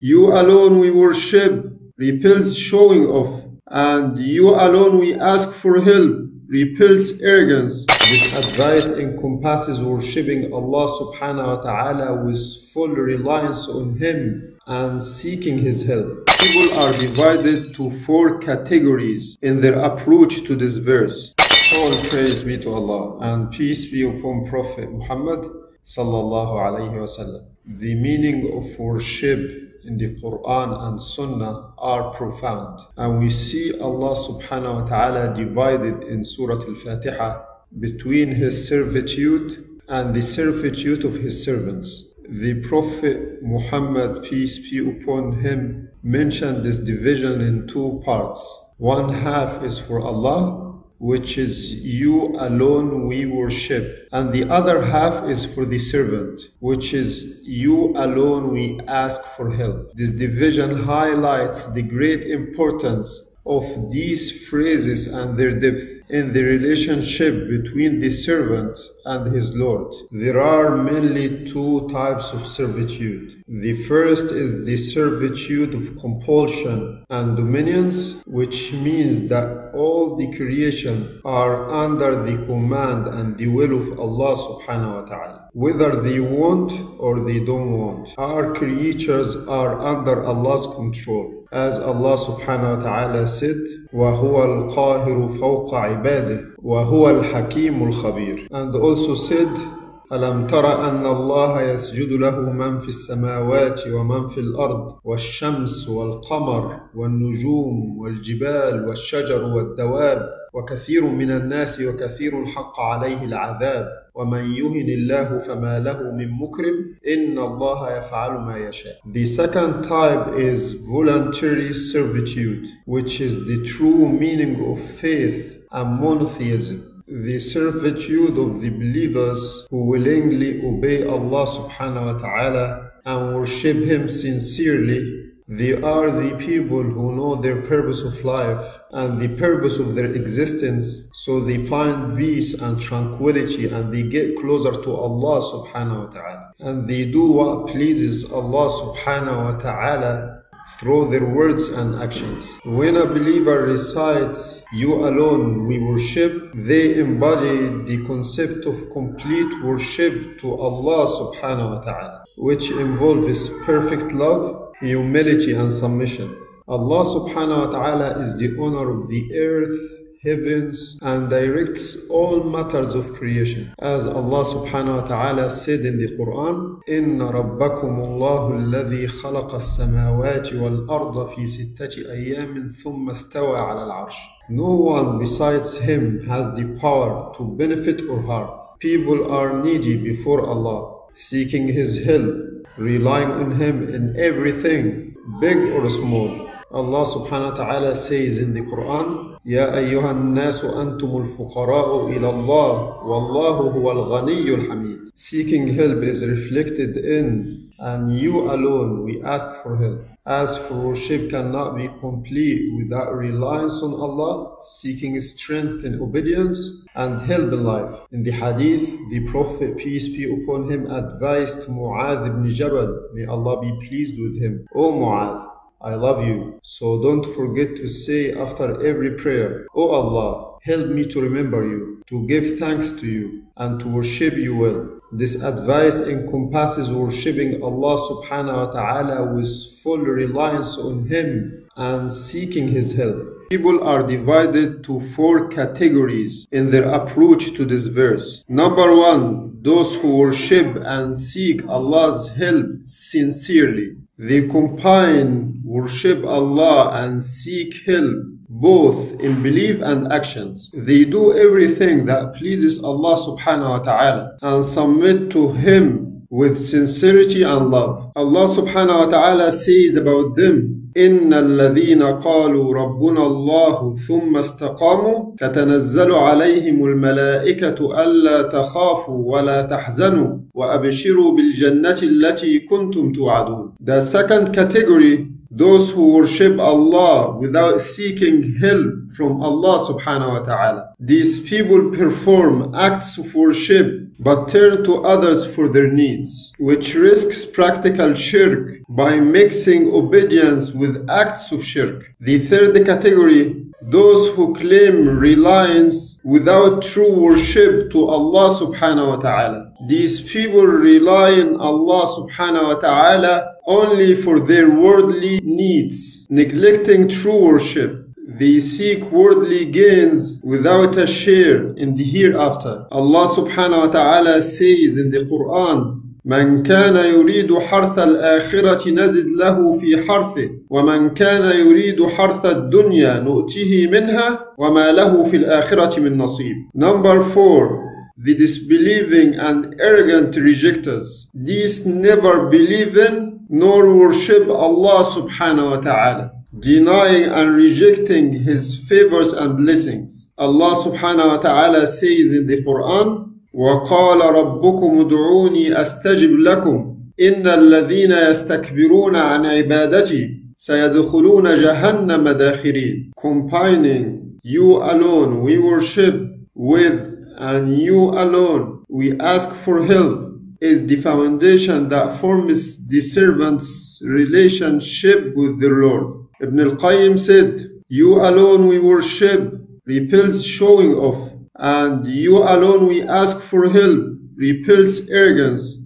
You alone we worship repels showing off, and you alone we ask for help repels arrogance. This advice encompasses worshipping Allah subhanahu wa ta'ala with full reliance on Him and seeking His help. People are divided to four categories in their approach to this verse. All praise be to Allah and peace be upon Prophet Muhammad sallallahu alayhi wasallam. The meaning of worship in the Quran and Sunnah are profound. And we see Allah subhanahu wa ta'ala divided in Surah Al-Fatiha between His servitude and the servitude of His servants. The Prophet Muhammad, peace be upon him, mentioned this division in two parts. One half is for Allah which is you alone we worship. And the other half is for the servant, which is you alone we ask for help. This division highlights the great importance of these phrases and their depth in the relationship between the servant and his Lord. There are mainly two types of servitude. The first is the servitude of compulsion and dominions, which means that all the creation are under the command and the will of Allah subhanahu wa ta'ala. Whether they want or they don't want. Our creatures are under Allah's control. As Allah subhanahu wa ta'ala said, وَهُوَ الْقَاهِرُ فَوْقَ عِبَادِهِ وَهُوَ الْحَكِيمُ الْخَبِيرُ And also said, ألم تر أن الله يسجد له من في السماوات ومن في الأرض والشمس والقمر والنجوم والجبال والشجر والدواب وكثير من الناس وكثير حق عليه العذاب ومن يهن الله فما له من مكرم إن الله يفعل ما يشاء. The second type is voluntary servitude, which is the true meaning of faith and monotheism. the servitude of the believers who willingly obey Allah subhanahu wa ta'ala and worship Him sincerely. they are the people who know their purpose of life and the purpose of their existence, so they find peace and tranquility and they get closer to Allah subhanahu wa ta'ala. And they do what pleases Allah subhanahu wa ta'ala through their words and actions. When a believer recites, You alone we worship, they embody the concept of complete worship to Allah subhanahu wa ta'ala, which involves perfect love, humility, and submission. Allah subhanahu wa ta'ala is the owner of the earth heavens and directs all matters of creation. As Allah subhanahu wa ta'ala said in the Quran, إِنَّ رَبَّكُمُ اللَّهُ الَّذِي خَلَقَ السَّمَاوَاتِ وَالْأَرْضَ فِي سِتَّةِ أَيَّامٍ ثُمَّ اسْتَوَى عَلَى الْعَرْشِ No one besides Him has the power to benefit or harm. People are needy before Allah, seeking His help, relying on Him in everything, big or small. Allah subhanahu wa ta'ala says in the Quran, يا أيها الناس أنتم الفقراء إلى الله والله هو الغني الحميد. Seeking help is reflected in and you alone we ask for help. As for worship cannot be complete without reliance on Allah, seeking strength in obedience and help in life. In the hadith, the Prophet, peace be upon him, advised Mu'adh ibn Jabal, may Allah be pleased with him. O Mu'adh, I love you. So don't forget to say after every prayer, O Allah, help me to remember you, to give thanks to you, and to worship you well. This advice encompasses worshipping Allah subhanahu wa ta'ala with full reliance on Him and seeking His help. People are divided to four categories in their approach to this verse. Number one, those who worship and seek Allah's help sincerely. They combine worship Allah and seek help both in belief and actions. They do everything that pleases Allah subhanahu wa ta'ala and submit to Him with sincerity and love. Allah subhanahu wa ta'ala says about them إن الذين قالوا ربنا الله ثم استقاموا تتنزل عليهم الملائكة ألا تخافوا ولا تحزنوا وأبشروا بالجنة التي كنتم توعدون. The second category those who worship Allah without seeking help from Allah subhanahu wa ta'ala. These people perform acts of worship but turn to others for their needs, which risks practical shirk by mixing obedience with acts of shirk. The third category those who claim reliance without true worship to Allah subhanahu wa ta'ala. These people rely on Allah subhanahu wa ta'ala only for their worldly needs, neglecting true worship. They seek worldly gains without a share in the hereafter. Allah subhanahu wa ta'ala says in the Quran, من كان يريد حرث الآخرة نزد له في حرثه ومن كان يريد حرث الدنيا نؤته منها وما له في الآخرة من نصيب Number four The disbelieving and arrogant rejectors. These never believe in nor worship Allah subhanahu wa ta'ala. Denying and rejecting His favors and blessings. Allah subhanahu wa ta'ala says in the Quran, وقال ربكم ادعوني استجب لكم ان الذين يستكبرون عن عبادتي سيدخلون جهنم داخرين combining you alone we worship with and you alone we ask for help is the foundation that forms the servant's relationship with the Lord. Ibn al-Qayyim said, You alone we worship repels showing off and you alone we ask for help repels arrogance.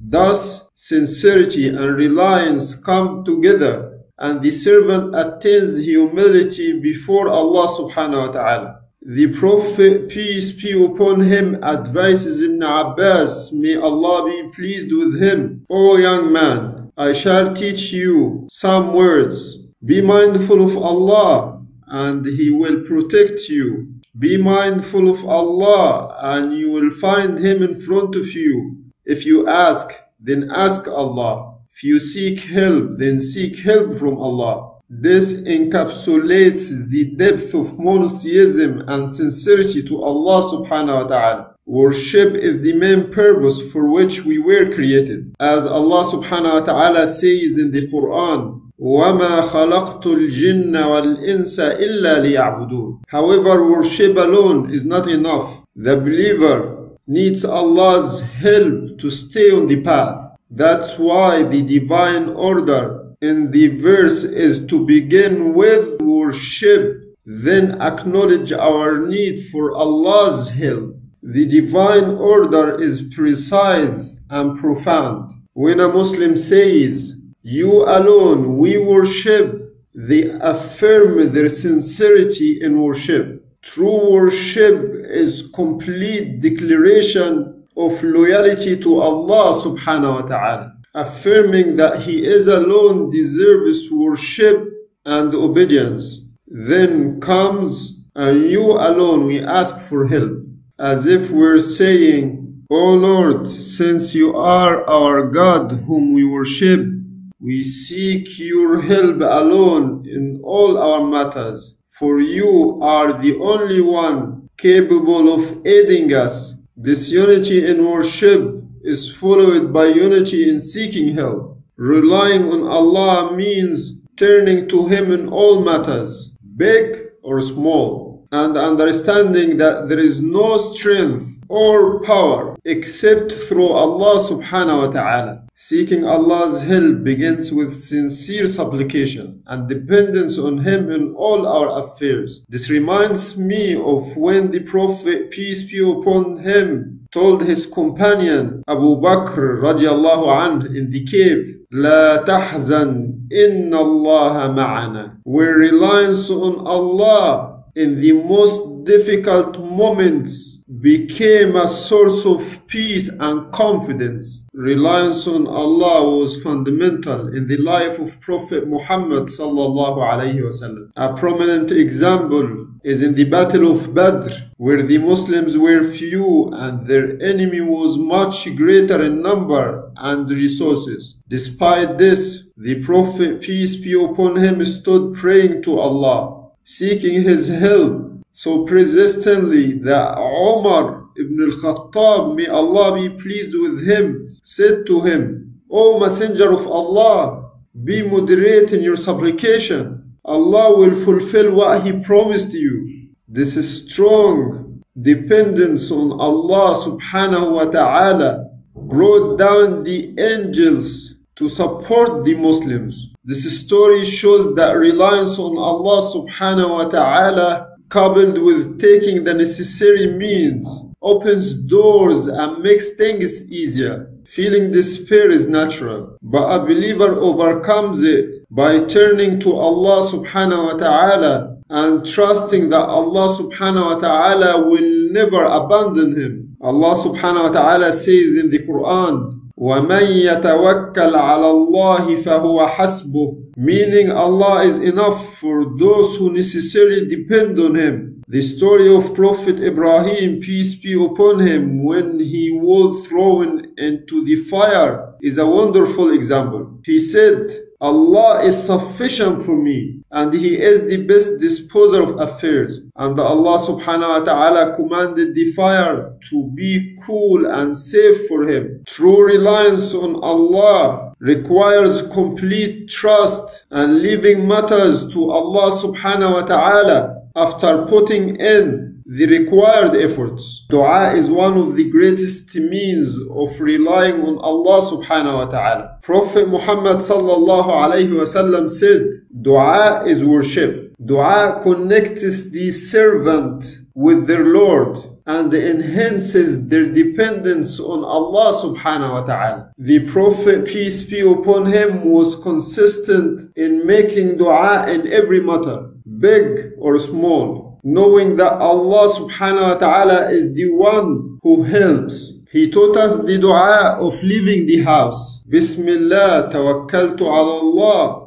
Thus, sincerity and reliance come together, and the servant attains humility before Allah subhanahu wa ta'ala. The Prophet, peace be upon him, advises Ibn Abbas, may Allah be pleased with him. O young man, I shall teach you some words. Be mindful of Allah, and He will protect you. Be mindful of Allah and you will find Him in front of you. If you ask, then ask Allah. If you seek help, then seek help from Allah. This encapsulates the depth of monotheism and sincerity to Allah subhanahu wa ta'ala. Worship is the main purpose for which we were created. As Allah subhanahu wa ta'ala says in the Quran, وَمَا خَلَقْتُ الْجِنَّ وَالْإِنسَ إِلَّا لِيَعْبُدُونَ However, worship alone is not enough. The believer needs Allah's help to stay on the path. That's why the divine order in the verse is to begin with worship, then acknowledge our need for Allah's help. The divine order is precise and profound. When a Muslim says, you alone we worship, they affirm their sincerity in worship. True worship is complete declaration of loyalty to Allah subhanahu wa ta'ala, affirming that He is alone deserves worship and obedience. Then comes, and you alone we ask for help, as if we're saying, O Lord, since you are our God whom we worship, we seek your help alone in all our matters, for you are the only one capable of aiding us. This unity in worship is followed by unity in seeking help. Relying on Allah means turning to Him in all matters, big or small, and understanding that there is no strength or power except through Allah subhanahu wa ta'ala. Seeking Allah's help begins with sincere supplication and dependence on Him in all our affairs. This reminds me of when the Prophet, peace be upon him, told his companion Abu Bakr radiallahu anh in the cave, لا تحزن إن الله معنا. Where reliance on Allah in the most difficult moments became a source of peace and confidence. Reliance on Allah was fundamental in the life of Prophet Muhammad sallallahu alaihi wasallam. A prominent example is in the Battle of Badr, where the Muslims were few and their enemy was much greater in number and resources. Despite this, the Prophet, peace be upon him, stood praying to Allah, seeking his help so persistently that Umar ibn al-Khattab, may Allah be pleased with him, said to him, O Messenger of Allah, be moderate in your supplication. Allah will fulfill what He promised you. This is strong dependence on Allah subhanahu wa ta'ala brought down the angels to support the Muslims. This story shows that reliance on Allah subhanahu wa ta'ala coupled with taking the necessary means opens doors and makes things easier. Feeling despair is natural, but a believer overcomes it by turning to Allah subhanahu wa ta'ala and trusting that Allah subhanahu wa ta'ala will never abandon him. Allah subhanahu wa ta'ala says in the Quran, وَمَن يَتَوَكَّلْ عَلَى اللَّهِ فَهُوَ حَسْبُهُ Meaning Allah is enough for those who necessarily depend on Him. The story of Prophet Ibrahim, peace be upon him, when he was thrown into the fire is a wonderful example. He said, Allah is sufficient for me and He is the best disposer of affairs. And Allah subhanahu wa ta'ala commanded the fire to be cool and safe for him. True reliance on Allah requires complete trust and leaving matters to Allah subhanahu wa ta'ala after putting in the required efforts. Dua is one of the greatest means of relying on Allah subhanahu wa ta'ala. Prophet Muhammad sallallahu alayhi wasallam said, Dua is worship. Dua connects the servant with their Lord and enhances their dependence on Allah subhanahu wa ta'ala. The Prophet, peace be upon him, was consistent in making dua in every matter big or small, knowing that Allah subhanahu wa ta'ala is the one who helps. He taught us the dua of leaving the house. Bismillah tawakkaltu ala Allah.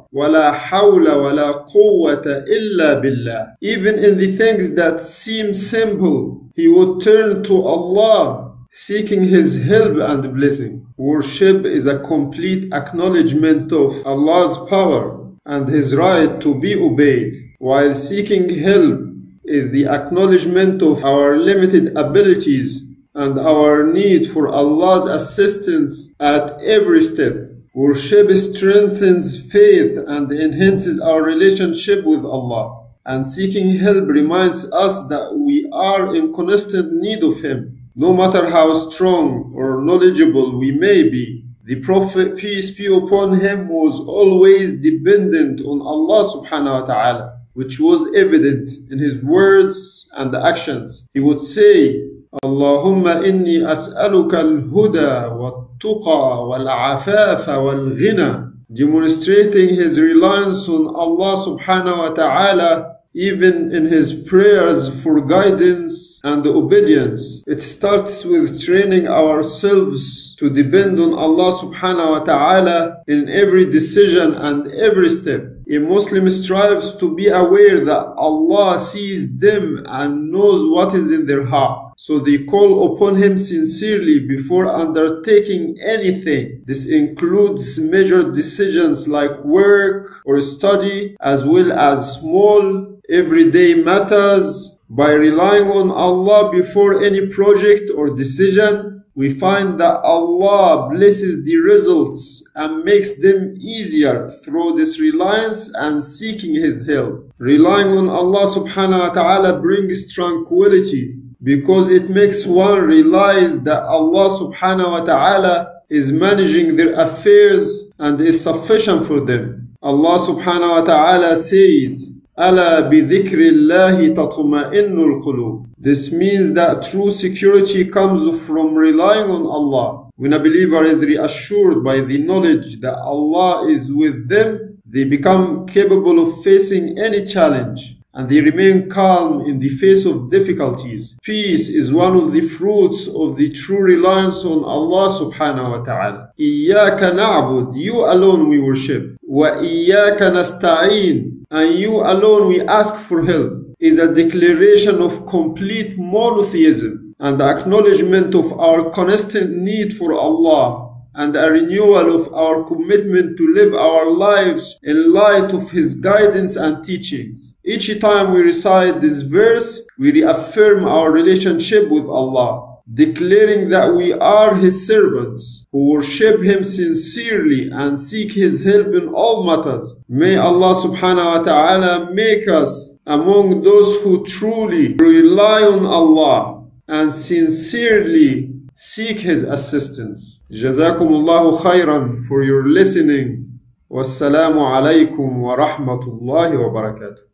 Even in the things that seem simple, he would turn to Allah, seeking his help and blessing. Worship is a complete acknowledgement of Allah's power and his right to be obeyed, while seeking help is the acknowledgement of our limited abilities and our need for Allah's assistance at every step. Worship strengthens faith and enhances our relationship with Allah. And seeking help reminds us that we are in constant need of Him. No matter how strong or knowledgeable we may be, the Prophet, peace be upon him, was always dependent on Allah subhanahu wa ta'ala which was evident in his words and actions. He would say, Allahumma inni as'aluka al-huda wa-tuqa wal-afafa wal-ghina, demonstrating his reliance on Allah subhanahu wa ta'ala even in his prayers for guidance and obedience. It starts with training ourselves to depend on Allah subhanahu wa ta'ala in every decision and every step. A Muslim strives to be aware that Allah sees them and knows what is in their heart. So they call upon Him sincerely before undertaking anything. This includes major decisions like work or study, as well as small everyday matters. By relying on Allah before any project or decision, we find that Allah blesses the results and makes them easier through this reliance and seeking His help. Relying on Allah subhanahu wa ta'ala brings tranquility because it makes one realize that Allah subhanahu wa ta'ala is managing their affairs and is sufficient for them. Allah subhanahu wa ta'ala says, ألا بذكر الله تطمئن القلوب. This means that true security comes from relying on Allah. When a believer is reassured by the knowledge that Allah is with them, they become capable of facing any challenge and they remain calm in the face of difficulties. Peace is one of the fruits of the true reliance on Allah subhanahu wa ta'ala. إِيَّاكَ نَعْبُدْ You alone we worship. وَإِيَّاك نَسْتَعِينَ And you alone we ask for help is a declaration of complete monotheism and acknowledgement of our constant need for Allah and a renewal of our commitment to live our lives in light of His guidance and teachings. Each time we recite this verse, we reaffirm our relationship with Allah, declaring that we are His servants who worship Him sincerely and seek His help in all matters. May Allah subhanahu wa ta'ala make us among those who truly rely on Allah and sincerely seek his assistance. جزاكم الله خيرا for your listening. والسلام عليكم ورحمة الله وبركاته.